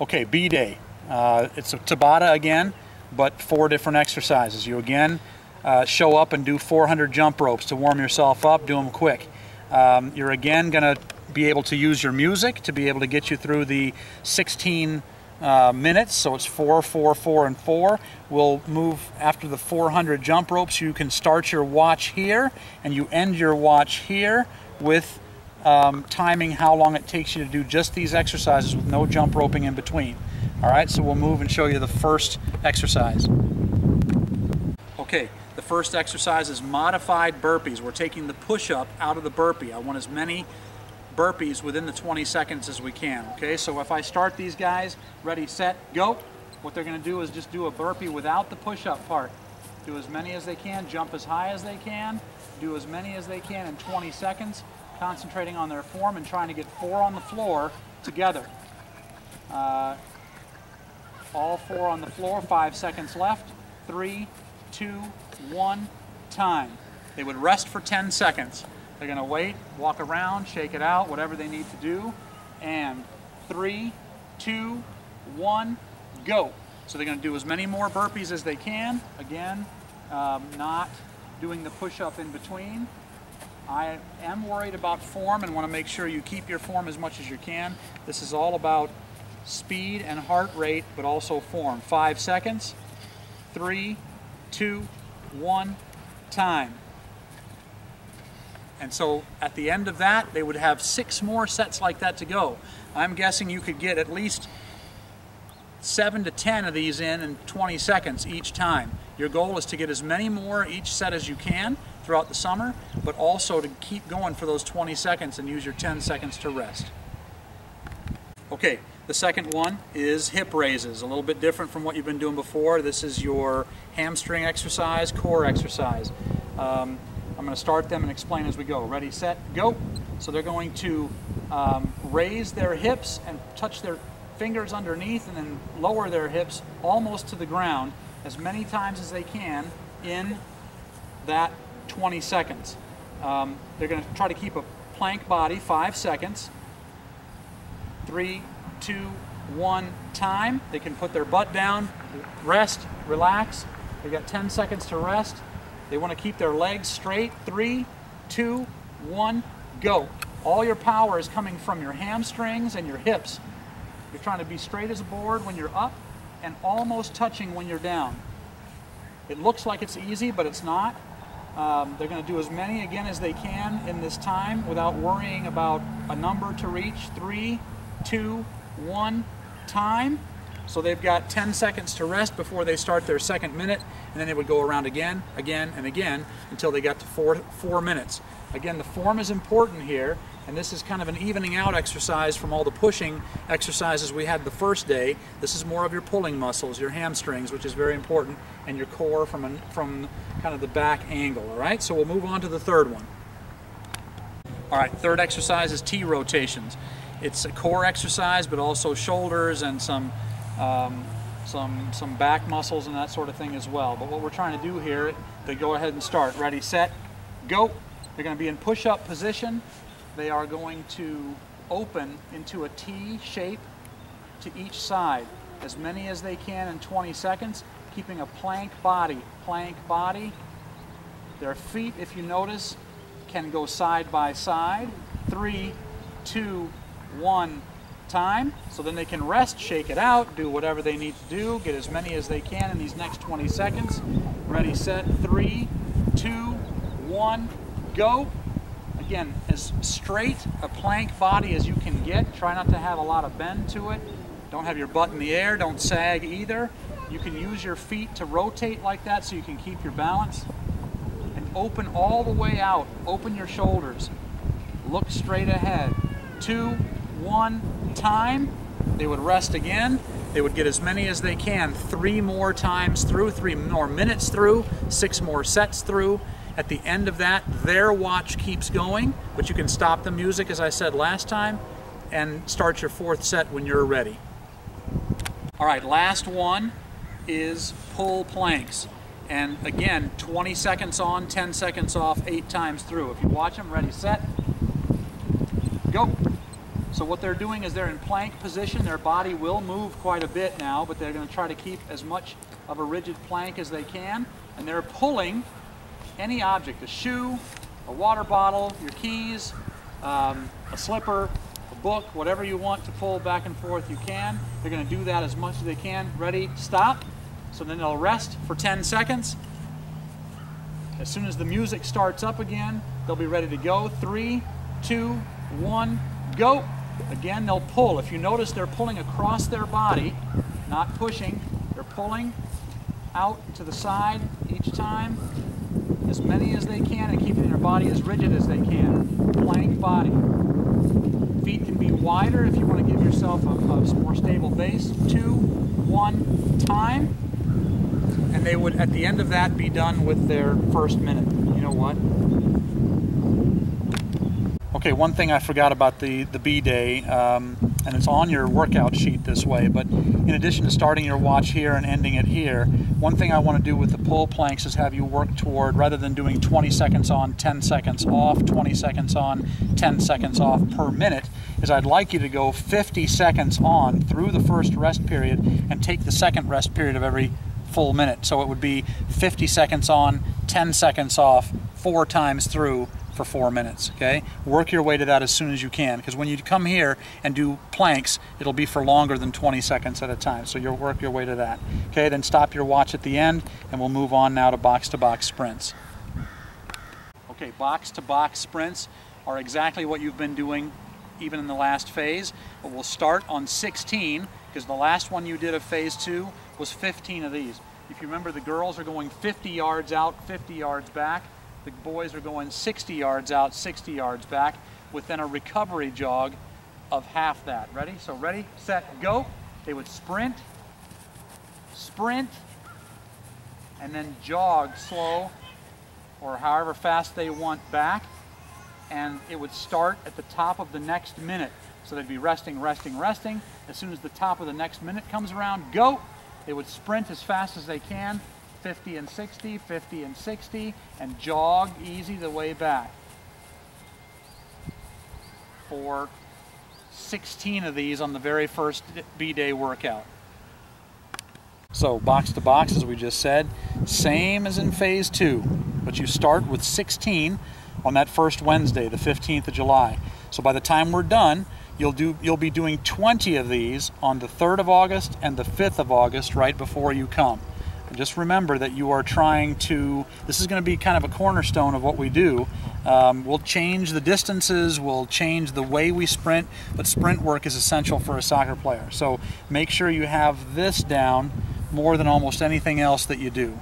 Okay, B day. Uh, it's a Tabata again, but four different exercises. You again uh, show up and do 400 jump ropes to warm yourself up, do them quick. Um, you're again going to be able to use your music to be able to get you through the 16 uh, minutes, so it's four, four, four, and four. We'll move after the 400 jump ropes. You can start your watch here, and you end your watch here with um, timing how long it takes you to do just these exercises with no jump roping in between. All right, so we'll move and show you the first exercise. Okay, the first exercise is modified burpees. We're taking the push-up out of the burpee. I want as many burpees within the 20 seconds as we can. Okay, so if I start these guys, ready, set, go. What they're gonna do is just do a burpee without the push-up part. Do as many as they can, jump as high as they can, do as many as they can in 20 seconds, concentrating on their form and trying to get four on the floor together. Uh, all four on the floor, five seconds left. Three, two, one, time. They would rest for 10 seconds. They're gonna wait, walk around, shake it out, whatever they need to do. And three, two, one, go. So they're gonna do as many more burpees as they can. Again, um, not doing the push-up in between. I am worried about form and want to make sure you keep your form as much as you can. This is all about speed and heart rate, but also form. Five seconds, three, two, one, time. And so at the end of that, they would have six more sets like that to go. I'm guessing you could get at least seven to 10 of these in in 20 seconds each time. Your goal is to get as many more each set as you can throughout the summer, but also to keep going for those 20 seconds and use your 10 seconds to rest. Okay, the second one is hip raises, a little bit different from what you've been doing before. This is your hamstring exercise, core exercise. Um, I'm going to start them and explain as we go. Ready, set, go. So they're going to um, raise their hips and touch their fingers underneath and then lower their hips almost to the ground as many times as they can in that 20 seconds. Um, they're going to try to keep a plank body five seconds. Three, two, one, time. They can put their butt down, rest, relax. They've got 10 seconds to rest. They want to keep their legs straight. Three, two, one, go. All your power is coming from your hamstrings and your hips. You're trying to be straight as a board when you're up and almost touching when you're down. It looks like it's easy, but it's not. Um, they're going to do as many again as they can in this time without worrying about a number to reach. Three, two, one, time. So they've got 10 seconds to rest before they start their second minute, and then they would go around again, again, and again until they got to four, four minutes. Again, the form is important here, and this is kind of an evening out exercise from all the pushing exercises we had the first day. This is more of your pulling muscles, your hamstrings, which is very important, and your core from, from kind of the back angle, all right? So we'll move on to the third one. All right, third exercise is T rotations. It's a core exercise, but also shoulders and some um, some some back muscles and that sort of thing as well. But what we're trying to do here, they go ahead and start. Ready, set, go. They're going to be in push-up position. They are going to open into a T shape to each side, as many as they can in 20 seconds, keeping a plank body, plank body. Their feet, if you notice, can go side by side. Three, two, one, time. So then they can rest, shake it out, do whatever they need to do, get as many as they can in these next 20 seconds. Ready, set, three, two, one, go. Again, as straight a plank body as you can get. Try not to have a lot of bend to it. Don't have your butt in the air, don't sag either. You can use your feet to rotate like that so you can keep your balance. And open all the way out. Open your shoulders. Look straight ahead. Two, one, time. They would rest again. They would get as many as they can, three more times through, three more minutes through, six more sets through. At the end of that, their watch keeps going, but you can stop the music, as I said last time, and start your fourth set when you're ready. All right, last one is pull planks. And again, 20 seconds on, 10 seconds off, eight times through. If you watch them, ready, set, go. So what they're doing is they're in plank position. Their body will move quite a bit now, but they're going to try to keep as much of a rigid plank as they can. And they're pulling any object, a shoe, a water bottle, your keys, um, a slipper, a book, whatever you want to pull back and forth, you can. They're going to do that as much as they can. Ready, stop. So then they'll rest for 10 seconds. As soon as the music starts up again, they'll be ready to go. Three, two, one, go. Again, they'll pull. If you notice, they're pulling across their body, not pushing. They're pulling out to the side each time, as many as they can, and keeping their body as rigid as they can. Plank body. Feet can be wider if you want to give yourself a, a more stable base. Two, one, time. And they would, at the end of that, be done with their first minute. You know what? Okay, one thing I forgot about the, the B-Day, um, and it's on your workout sheet this way, but in addition to starting your watch here and ending it here, one thing I want to do with the pull planks is have you work toward, rather than doing 20 seconds on, 10 seconds off, 20 seconds on, 10 seconds off per minute, is I'd like you to go 50 seconds on through the first rest period and take the second rest period of every full minute. So it would be 50 seconds on, 10 seconds off, four times through, for four minutes, okay? Work your way to that as soon as you can, because when you come here and do planks, it'll be for longer than 20 seconds at a time, so you'll work your way to that. Okay, then stop your watch at the end, and we'll move on now to box-to-box -box sprints. Okay, box-to-box -box sprints are exactly what you've been doing even in the last phase, but we'll start on 16, because the last one you did of phase two was 15 of these. If you remember, the girls are going 50 yards out, 50 yards back. The boys are going 60 yards out, 60 yards back, within a recovery jog of half that. Ready? So ready, set, go. They would sprint, sprint, and then jog slow or however fast they want back. And it would start at the top of the next minute. So they'd be resting, resting, resting. As soon as the top of the next minute comes around, go. They would sprint as fast as they can 50 and 60, 50 and 60, and jog easy the way back. For 16 of these on the very first B-Day workout. So box to box, as we just said, same as in phase two, but you start with 16 on that first Wednesday, the 15th of July. So by the time we're done, you'll do you'll be doing 20 of these on the 3rd of August and the 5th of August right before you come. Just remember that you are trying to, this is going to be kind of a cornerstone of what we do. Um, we'll change the distances, we'll change the way we sprint, but sprint work is essential for a soccer player. So make sure you have this down more than almost anything else that you do.